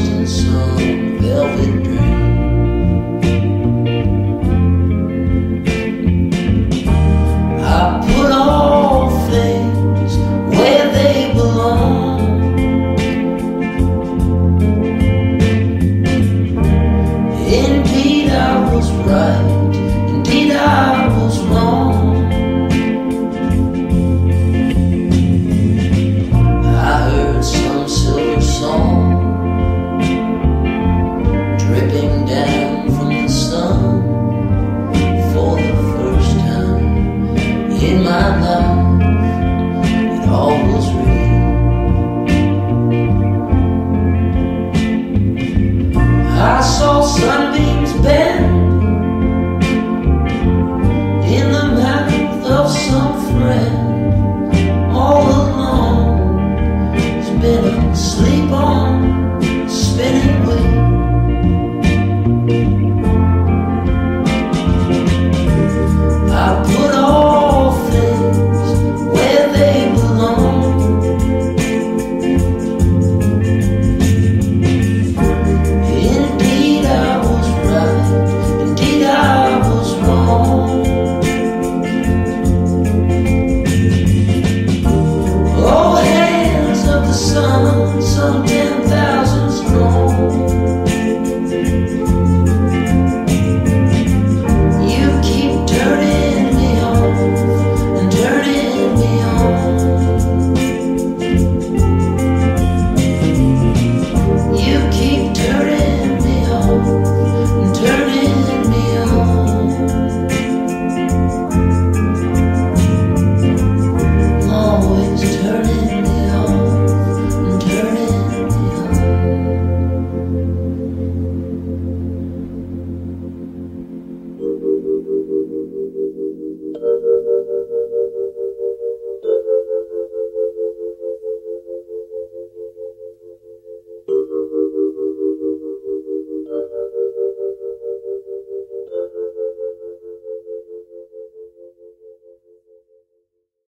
in some velvet dream. I put all things where they belong. Indeed, I was right. Sunbeams